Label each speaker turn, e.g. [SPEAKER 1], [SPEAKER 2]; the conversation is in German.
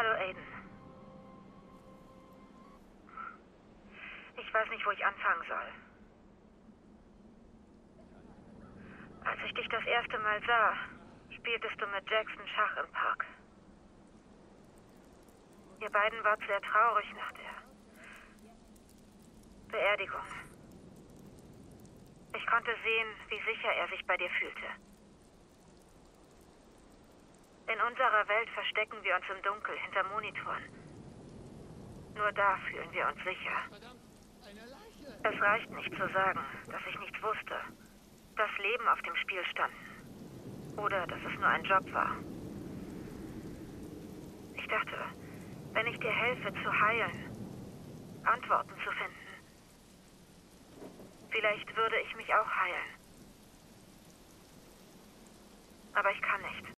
[SPEAKER 1] Hallo, Aiden. Ich weiß nicht, wo ich anfangen soll. Als ich dich das erste Mal sah, spieltest du mit Jackson Schach im Park. Ihr beiden wart sehr traurig nach der Beerdigung. Ich konnte sehen, wie sicher er sich bei dir fühlte. In unserer Welt verstecken wir uns im Dunkel hinter Monitoren. Nur da fühlen wir uns sicher. Es reicht nicht zu sagen, dass ich nichts wusste. Das Leben auf dem Spiel stand. Oder dass es nur ein Job war. Ich dachte, wenn ich dir helfe zu heilen, Antworten zu finden, vielleicht würde ich mich auch heilen. Aber ich kann nicht.